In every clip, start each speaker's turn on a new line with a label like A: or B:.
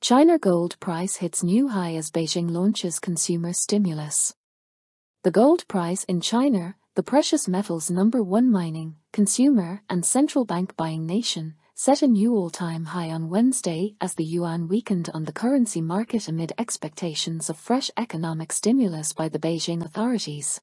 A: China gold price hits new high as Beijing launches consumer stimulus. The gold price in China, the precious metals number one mining, consumer, and central bank buying nation, set a new all-time high on Wednesday as the yuan weakened on the currency market amid expectations of fresh economic stimulus by the Beijing authorities.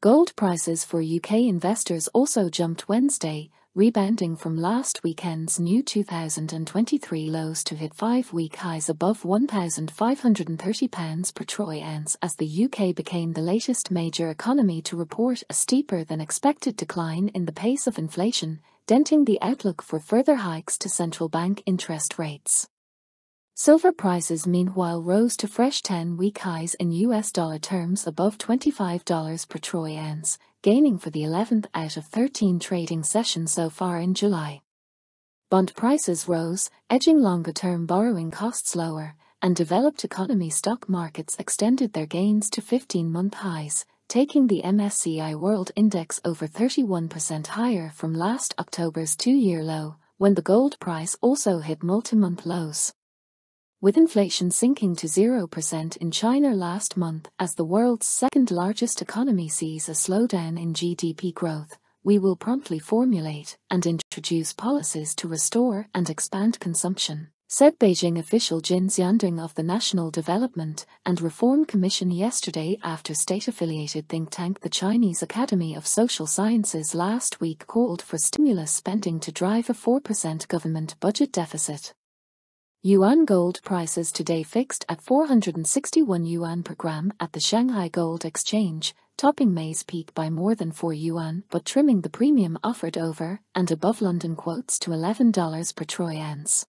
A: Gold prices for UK investors also jumped Wednesday, rebounding from last weekend's new 2023 lows to hit five-week highs above £1,530 per troy ounce as the UK became the latest major economy to report a steeper than expected decline in the pace of inflation, denting the outlook for further hikes to central bank interest rates. Silver prices meanwhile rose to fresh 10-week highs in US dollar terms above $25 per troy ounce, gaining for the 11th out of 13 trading sessions so far in July. Bond prices rose, edging longer-term borrowing costs lower, and developed economy stock markets extended their gains to 15-month highs, taking the MSCI World Index over 31% higher from last October's two-year low, when the gold price also hit multi-month lows with inflation sinking to 0% in China last month as the world's second largest economy sees a slowdown in GDP growth, we will promptly formulate and introduce policies to restore and expand consumption, said Beijing official Jin Xiandong of the National Development and Reform Commission yesterday after state-affiliated think tank the Chinese Academy of Social Sciences last week called for stimulus spending to drive a 4% government budget deficit. Yuan gold prices today fixed at 461 yuan per gram at the Shanghai Gold Exchange, topping May's peak by more than 4 yuan but trimming the premium offered over and above London quotes to $11 per troy ounce.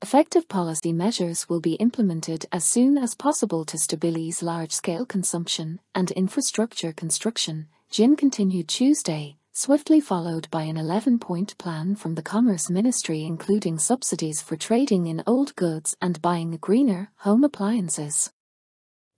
A: Effective policy measures will be implemented as soon as possible to stabilize large-scale consumption and infrastructure construction, Jin continued Tuesday, swiftly followed by an 11-point plan from the Commerce Ministry including subsidies for trading in old goods and buying greener home appliances.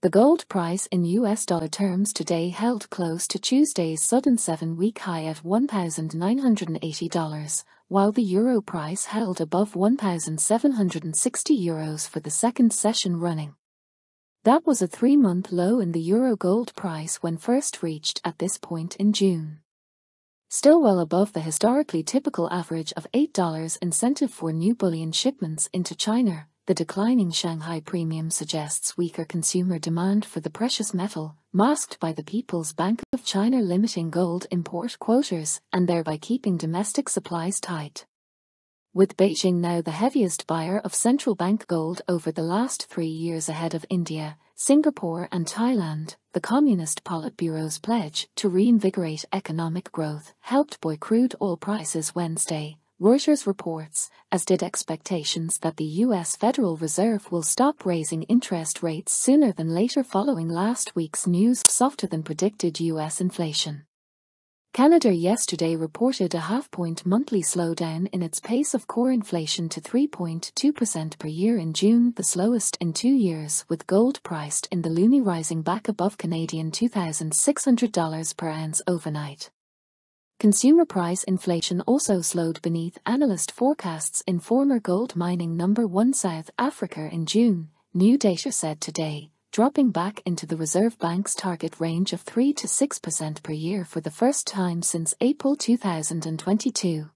A: The gold price in US dollar terms today held close to Tuesday's sudden 7-week high at $1,980, while the euro price held above 1,760 euros for the second session running. That was a three-month low in the euro gold price when first reached at this point in June still well above the historically typical average of $8 incentive for new bullion shipments into China. The declining Shanghai premium suggests weaker consumer demand for the precious metal, masked by the People's Bank of China limiting gold import quotas and thereby keeping domestic supplies tight. With Beijing now the heaviest buyer of central bank gold over the last three years ahead of India, Singapore and Thailand, the Communist Politburo's pledge to reinvigorate economic growth helped buoy crude oil prices Wednesday, Reuters reports, as did expectations that the U.S. Federal Reserve will stop raising interest rates sooner than later following last week's news softer than predicted U.S. inflation. Canada yesterday reported a half-point monthly slowdown in its pace of core inflation to 3.2% per year in June, the slowest in two years, with gold priced in the loonie rising back above Canadian $2,600 per ounce overnight. Consumer price inflation also slowed beneath analyst forecasts in former gold mining number one South Africa in June, new data said today, dropping back into the Reserve Bank's target range of 3 to 6% per year for the first time since April 2022.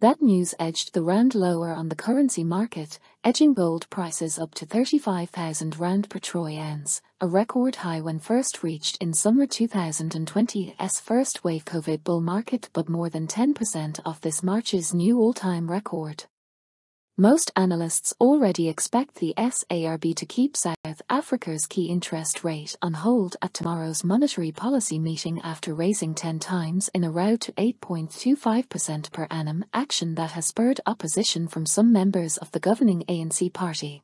A: That news edged the rand lower on the currency market, edging gold prices up to 35,000 rand per troy ounce, a record high when first reached in summer 2020's first wave COVID bull market but more than 10% off this March's new all-time record. Most analysts already expect the SARB to keep South Africa's key interest rate on hold at tomorrow's monetary policy meeting after raising 10 times in a row to 8.25% per annum, action that has spurred opposition from some members of the governing ANC party.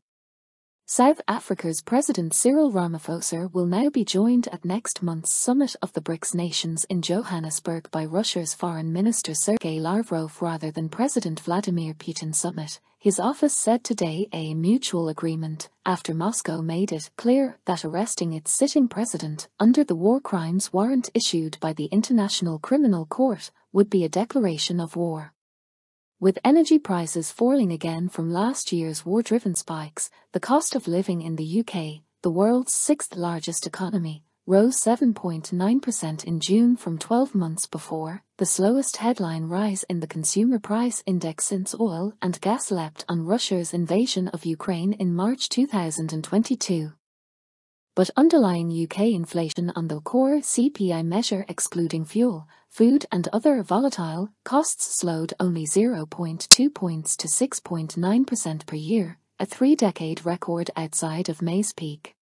A: South Africa's President Cyril Ramaphosa will now be joined at next month's summit of the BRICS nations in Johannesburg by Russia's Foreign Minister Sergei Lavrov rather than President Vladimir Putin summit, his office said today a mutual agreement after Moscow made it clear that arresting its sitting president under the war crimes warrant issued by the International Criminal Court would be a declaration of war. With energy prices falling again from last year's war-driven spikes, the cost of living in the UK, the world's sixth largest economy, rose 7.9% in June from 12 months before, the slowest headline rise in the consumer price index since oil and gas leapt on Russia's invasion of Ukraine in March 2022 but underlying UK inflation on the core CPI measure excluding fuel, food and other volatile costs slowed only 0.2 points to 6.9% per year, a three-decade record outside of May's peak.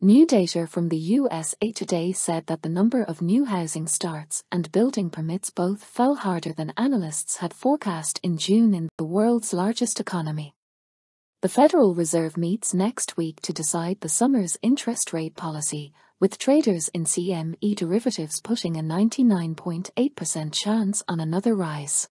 A: New data from the USA Today said that the number of new housing starts and building permits both fell harder than analysts had forecast in June in the world's largest economy. The Federal Reserve meets next week to decide the summer's interest rate policy, with traders in CME derivatives putting a 99.8% chance on another rise.